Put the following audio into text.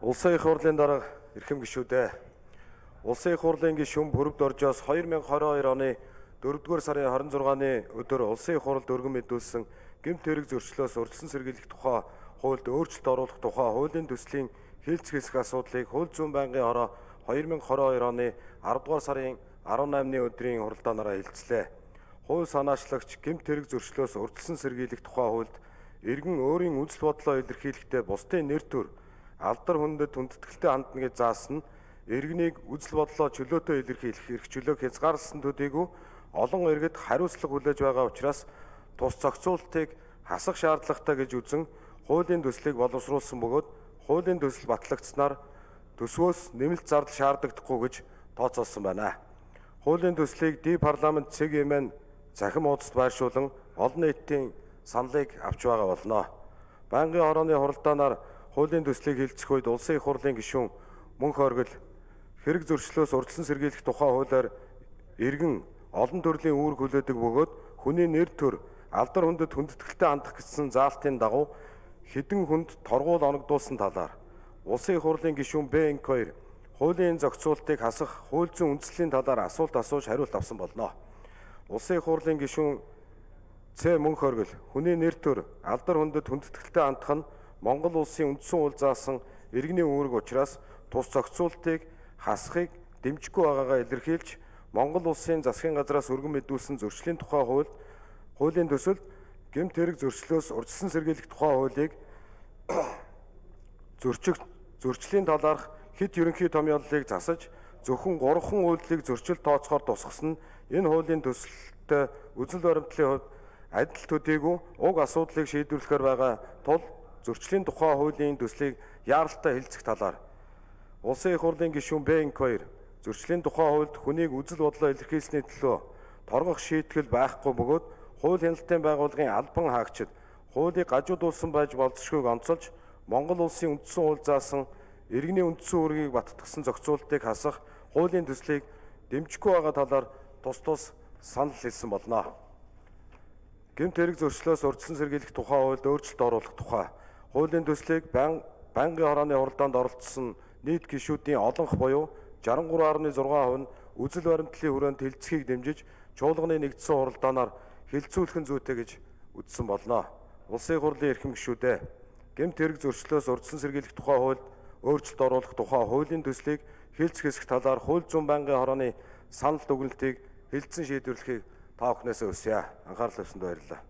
Улсын их хурлын дарга эрхэм гишүүдээ Улсын их хурлын гишүүн бүрбд оржоос 2022 оны 4-р сарын 26-ны өдөр Улсын их хурлд өргөн мэдүүлсэн гэмт хэрэг зөрчлөөс урьдчилан сэргийлэх тухай хуульд өөрчлөлт оруулах тухай хуулийн төслийн хэлц хэсэг асуудлыг хууль зүйн байнгын хороо 2022 оны 10-р сарын 18-ны өдрийн хуралдаанаараа хэлцлээ. Хууль санаачлагч гэмт хэрэг зөрчлөөс урьдчилан сэргийлэх тухай хуульд иргэн өөрийн үзэл бодлоо илэрхийлэхдээ бусдын нэр төр алдар хүндэд хүндэтгэлтэй хандна гэж заасан иргэнийг үзэл бодлоо чөлөөтэй илэрхийлэх эрхчлөөг хязгаарласан төдийгүй олон иргэд хариуцлага хүлээж байгаа учраас тус зохицуултыг хасах шаардлагатай гэж үзэн хуулийн төслийг боловсруулсан бөгөөд хуулийн төсөл батлагдсанаар төсвөөс нэмэлт зардал шаардагдахгүй гэж тооцоолсон байна. Хуулийн төслийг ди парламент ЦГМ захим уудад байршуулан олон нийтийн саналыг авч байгаа болно. Байнгын хорооны хуралдаанаар хуулийн төслийг хилцэх үед улсын их хурлын гишүүн мөнх оргил хэрэг зөрчлөөс урдсан сэргийлэх тухай хуулиар иргэн олон төрлийн үүрэг хүлээдэг бөгөөд хүний нэр төр алдар хүндэд хүндэтгэлтэй хандах гэсэн заалтын дагуу хэдэн хүнд торгуул оногдуулсан талаар улсын их хурлын гишүүн Б2 хуулийн зохицуултыг хасах хууль зүйн үндэслэлийн талаар асуулт асууж хариулт авсан болно. Улсын их хурлын гишүүн Ц мөнх оргил хүний нэр төр алдар хүндэд хүндэтгэлтэй хандах нь Монгол улсын үндсэн хууль заасан иргэний үүрэг учраас тус зохицуултыг хасахыг дэмжихгүй байгаагаа илэрхийлж Монгол улсын засгийн газраас өргөн мэдүүлсэн зөрчлийн тухай хуульд хуулийн төсөлд гэмт хэрэг зөрчлөөс урьдчилан сэргийлэх тухай хуулийг зөрчих зөрчлийн талаарх хэд ерөнхий томьёоллыг засаж зөвхөн 3хан үйлдэлийг зөрчил тооцохоор тусгасан энэ хуулийн төсөлтөд үзэл баримтлалын хувьд адил төдийгүй уг асуудлыг шийдвэрлэхээр байгаа тул зөрчлийн тухай хуулийн төслийг яаралтай хэлцэх талаар Улсын их хурлын гишүүн Б2 зөрчлийн тухай хуульд хүнийг үзэл бодлоо илэрхийлсэний төлөө торгох шийтгэл байхгүй бөгөөд хууль хяналтын байгууллагын албан хаагчид хуулийг гажуудуулсан байж болзошгүйг онцолж Монгол улсын үндсэн хууль заасан иргэний үндсэн үүргийг баттгсан зохицуултыг хасах хуулийн төслийг дэмжихгүй байгаа талаар тус тус санал хэлсэн болно. Гэмт хэрэг зөрчлөөс урьдчилан сэргийлэх тухай хуульд өөрчлөлт оруулах тухай хуулийн төслийг байнгын хорооны хуралдаанд оролцсон нийт гишүүдийн олонх буюу 63.6% нь үзэл баримтлалын хүрээнд хэлцгийг дэмжиж чуулганы нэгдсэн хуралдаанаар хилцүүлэх нь зүйтэй гэж үзсэн болно. Улсын хурлын эрхэм гишүүдээ гэмт хэрэг зөрчлөөс урдсан сэргийлэх тухай хуульд өөрчлөлт оруулах тухай хуулийн төслийг хэлц хэсэх талаар хууль зүйн байнгын хорооны санал дүгнэлтийг хэлцэн шийдвэрлэхийг та бүхнээс өсөе. Анхаарал тавьсанд баярлалаа.